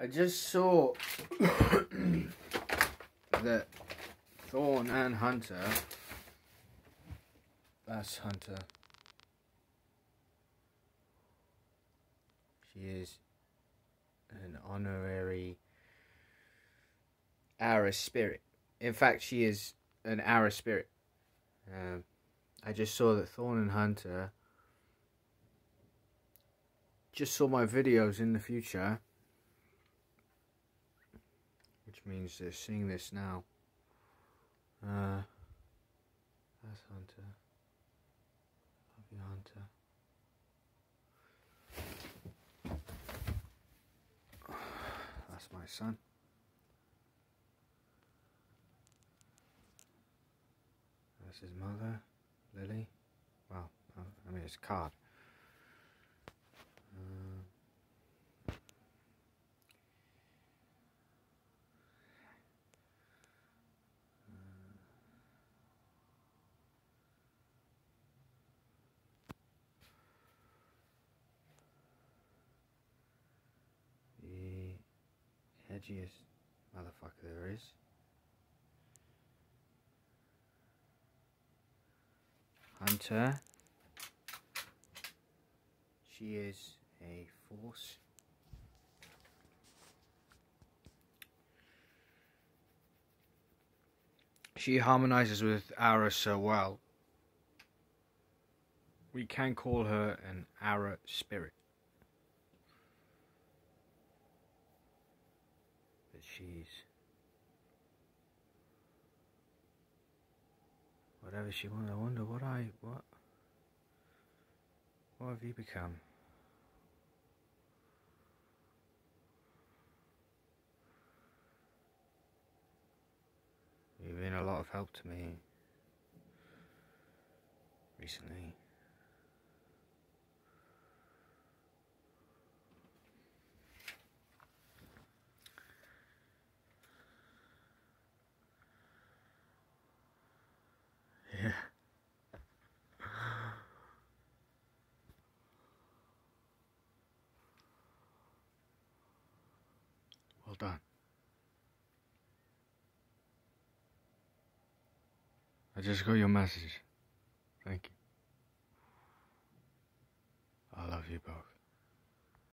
I just saw that Thorn and Hunter, that's Hunter, she is an honorary Ara spirit. In fact, she is an Ara spirit. Um, I just saw that Thorn and Hunter just saw my videos in the future which means they're seeing this now. Uh, that's Hunter. Love you, Hunter. That's my son. That's his mother, Lily. Well, I mean, it's card. Edgiest motherfucker there is. Hunter. She is a force. She harmonizes with Ara so well. We can call her an Ara spirit. She's whatever she wants. I wonder what I what what have you become? You've been a lot of help to me recently. Yeah. Well done. I just got your message. Thank you. I love you both.